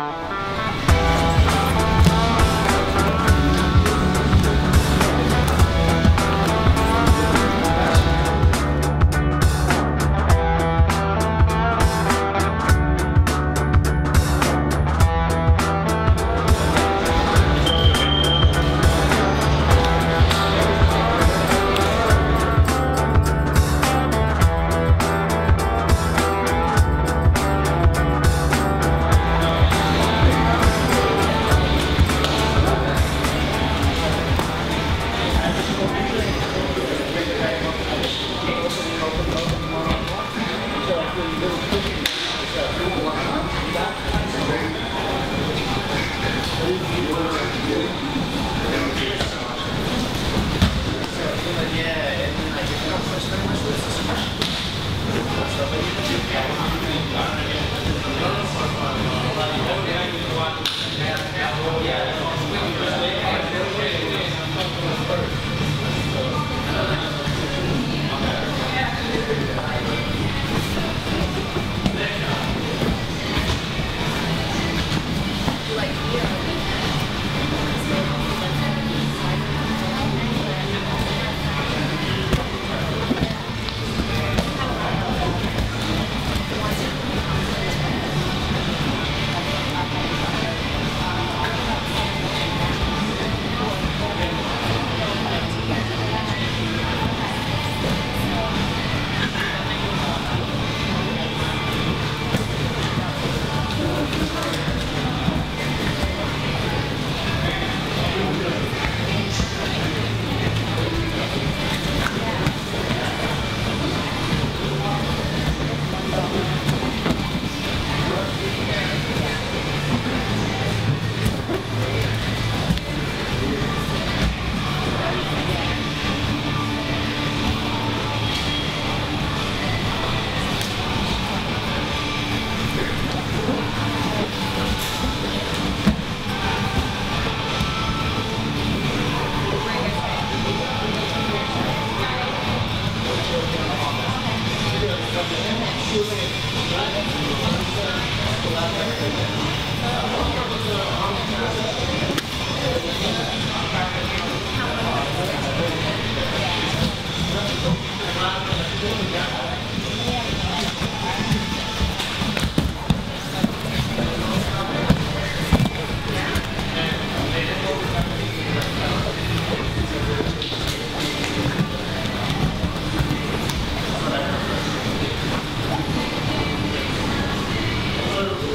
Bye.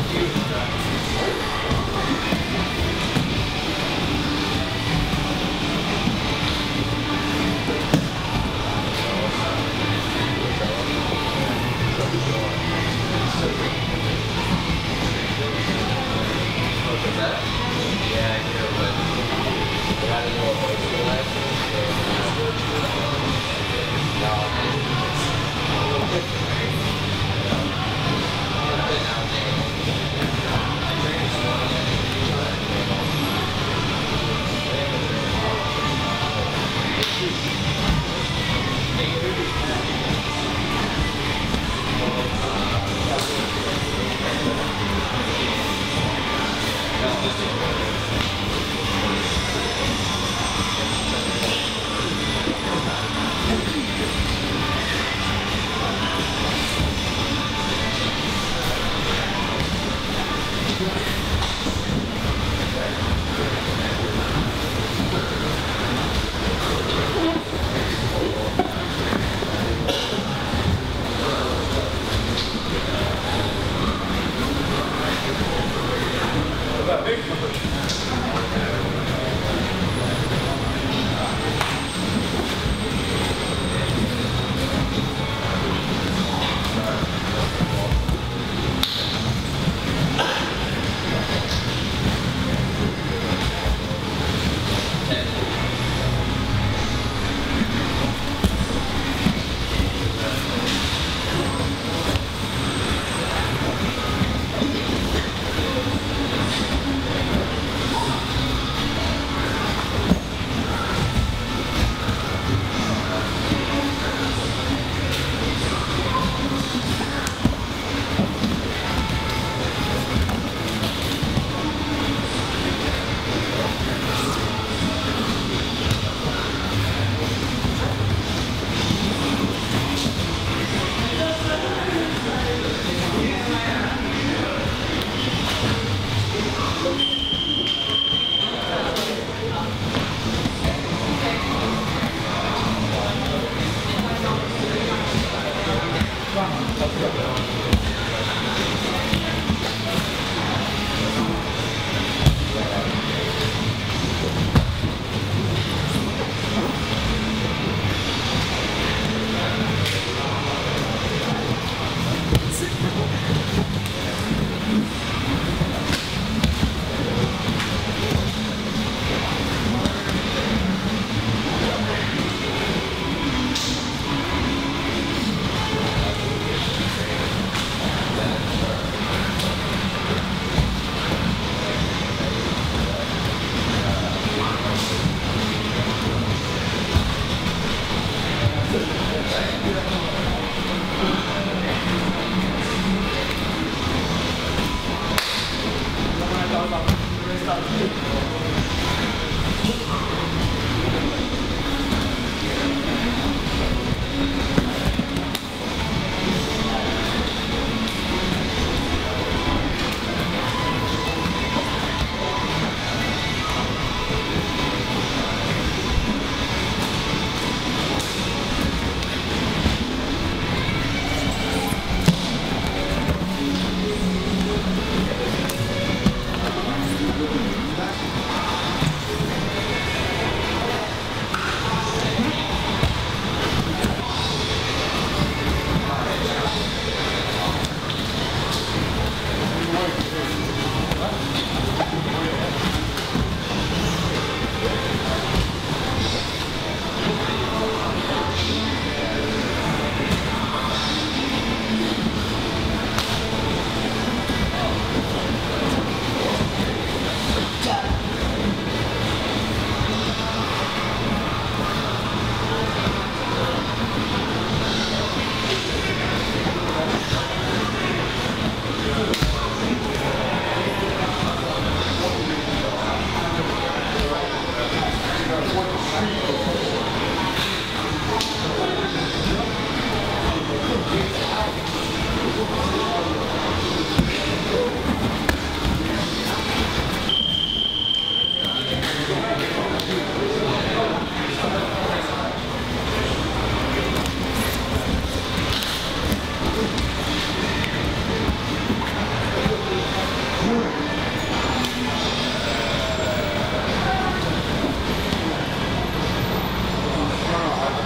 Yeah, I hear. But I didn't know what was the last one, so...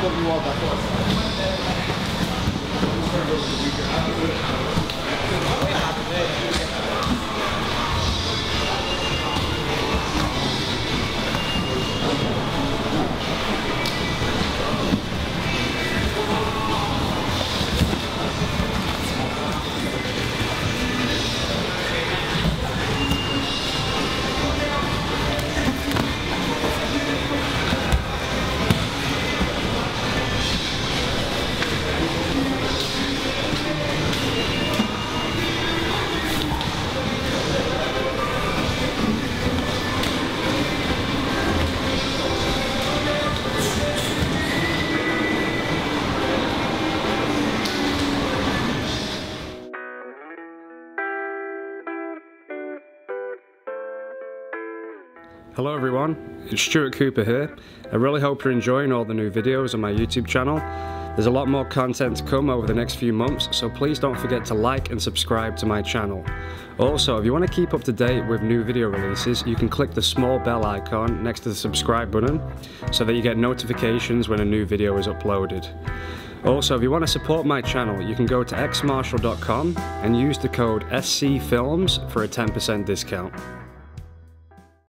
Come you walk back us. I'm going to go to. Hello everyone, it's Stuart Cooper here. I really hope you're enjoying all the new videos on my YouTube channel. There's a lot more content to come over the next few months, so please don't forget to like and subscribe to my channel. Also, if you want to keep up to date with new video releases, you can click the small bell icon next to the subscribe button so that you get notifications when a new video is uploaded. Also, if you want to support my channel, you can go to xmartial.com and use the code SCFilms for a 10% discount.